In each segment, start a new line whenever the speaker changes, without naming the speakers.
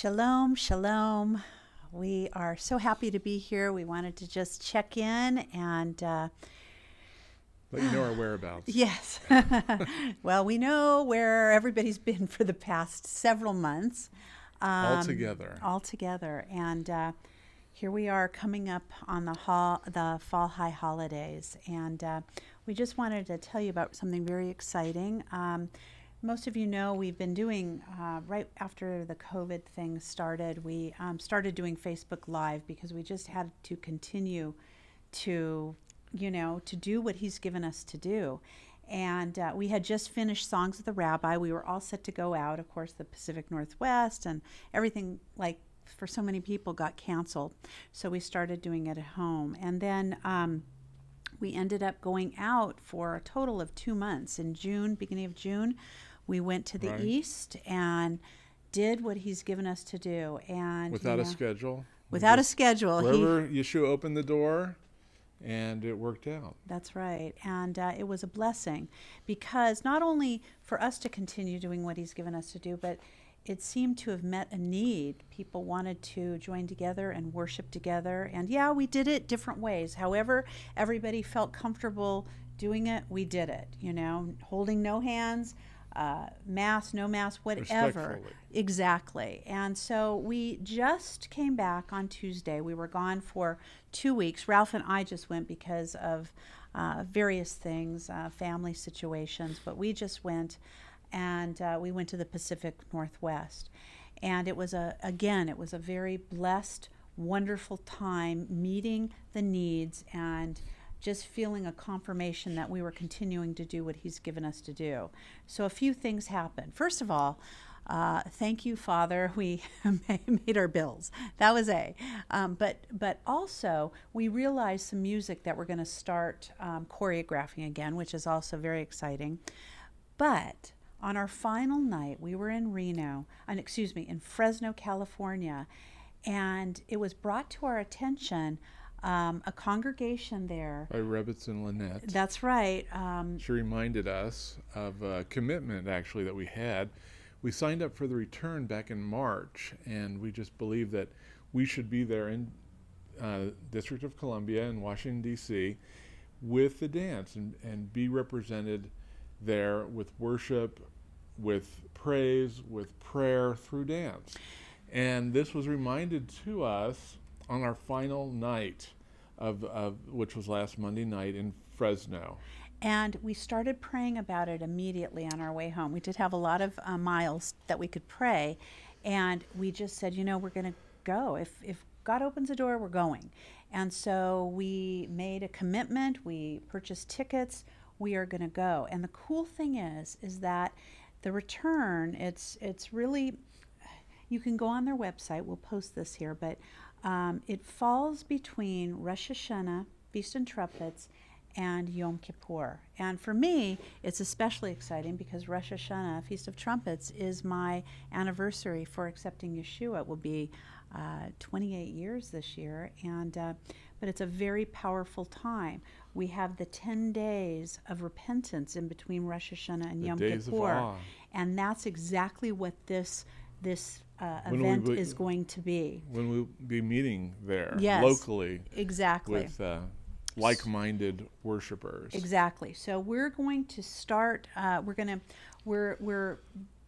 Shalom, shalom. We are so happy to be here. We wanted to just check in and. Uh,
Let you know our whereabouts.
Yes. well, we know where everybody's been for the past several months.
Um, all together.
All together. And uh, here we are coming up on the, hall, the Fall High holidays. And uh, we just wanted to tell you about something very exciting. Um, most of you know we've been doing uh, right after the COVID thing started. We um, started doing Facebook Live because we just had to continue to, you know, to do what He's given us to do. And uh, we had just finished Songs of the Rabbi. We were all set to go out. Of course, the Pacific Northwest and everything, like for so many people, got canceled. So we started doing it at home. And then um, we ended up going out for a total of two months in June, beginning of June we went to the right. east and did what he's given us to do and
without you know, a schedule
without a schedule
wherever he, yeshua opened the door and it worked out
that's right and uh, it was a blessing because not only for us to continue doing what he's given us to do but it seemed to have met a need. People wanted to join together and worship together. And yeah, we did it different ways. However, everybody felt comfortable doing it, we did it. You know, holding no hands, uh, mass, no mass, whatever. Exactly. And so we just came back on Tuesday. We were gone for two weeks. Ralph and I just went because of uh, various things, uh, family situations, but we just went and uh, we went to the Pacific Northwest. And it was a, again, it was a very blessed, wonderful time meeting the needs and just feeling a confirmation that we were continuing to do what He's given us to do. So a few things happened. First of all, uh, thank you, Father. We made our bills. That was a. Um, but but also we realized some music that we're going to start um, choreographing again, which is also very exciting. But on our final night, we were in Reno, and excuse me, in Fresno, California, and it was brought to our attention um, a congregation there.
By Rebitz and Lynette.
That's right. Um,
she reminded us of a commitment, actually, that we had. We signed up for the return back in March, and we just believed that we should be there in uh, District of Columbia in Washington, D.C., with the dance and, and be represented there with worship, with praise, with prayer through dance. And this was reminded to us on our final night of, of which was last Monday night in Fresno.
And we started praying about it immediately on our way home. We did have a lot of uh, miles that we could pray, and we just said, you know, we're going to go. If if God opens a door, we're going. And so we made a commitment. We purchased tickets. We are going to go. And the cool thing is, is that the return. It's it's really. You can go on their website. We'll post this here, but um, it falls between Rosh Hashanah, Feast and Trumpets, and Yom Kippur. And for me, it's especially exciting because Rosh Hashanah, Feast of Trumpets, is my anniversary for accepting Yeshua. It will be uh, 28 years this year, and uh, but it's a very powerful time. We have the 10 days of repentance in between Rosh Hashanah and
the
Yom
Kippur,
and that's exactly what this this uh, event be, is going to be.
When we'll be meeting there
yes,
locally.
Exactly.
With uh, like minded worshipers.
Exactly. So we're going to start, uh, we're going to, we're, we're,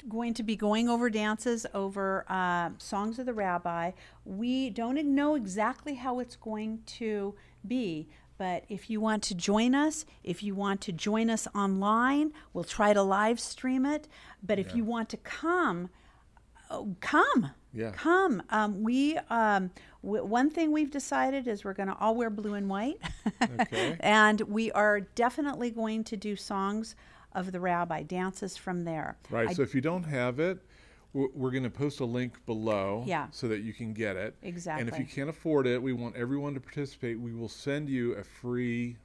going to be going over dances over uh, songs of the rabbi we don't know exactly how it's going to be but if you want to join us, if you want to join us online, we'll try to live stream it. But if you want to come, oh, come.
Yeah.
Come. Um, we um, w- one thing we've decided is we're going to all wear blue and white,
okay.
and we are definitely going to do songs of the rabbi dances from there.
Right. I so if you don't have it, we're going to post a link below
yeah.
so that you can get it.
Exactly.
And if you can't afford it, we want everyone to participate. We will send you a free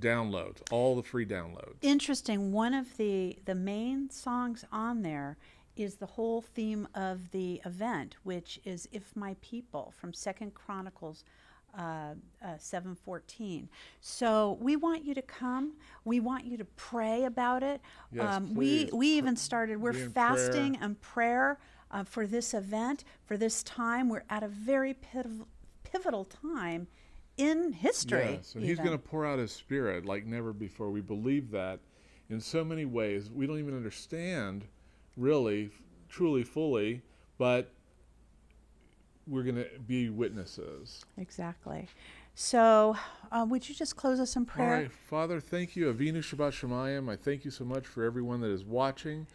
download, all the free downloads.
Interesting. One of the the main songs on there is the whole theme of the event, which is "If My People" from Second Chronicles. Uh, uh, 714. So we want you to come. We want you to pray about it.
Yes,
um,
we
we even started. We're fasting prayer. and prayer uh, for this event, for this time. We're at a very pivotal, pivotal time in history.
Yes, and He's going to pour out His Spirit like never before. We believe that in so many ways. We don't even understand, really, truly, fully, but we're going to be witnesses.
Exactly. So, uh, would you just close us in prayer?
All right, Father, thank you. Avinu Shebashamayim. I thank you so much for everyone that is watching,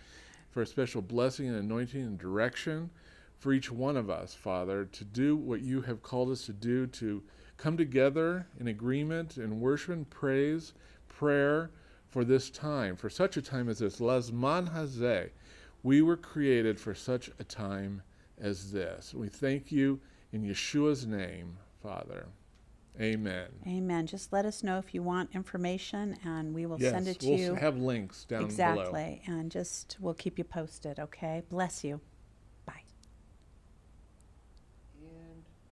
for a special blessing and anointing and direction for each one of us, Father, to do what you have called us to do, to come together in agreement and worship and praise, prayer for this time, for such a time as this. Lazman Hazeh. We were created for such a time as this. We thank you in Yeshua's name, Father. Amen.
Amen. Just let us know if you want information, and we will
yes,
send it to
we'll
you.
have links down below.
exactly. And just we'll keep you posted, okay? Bless you.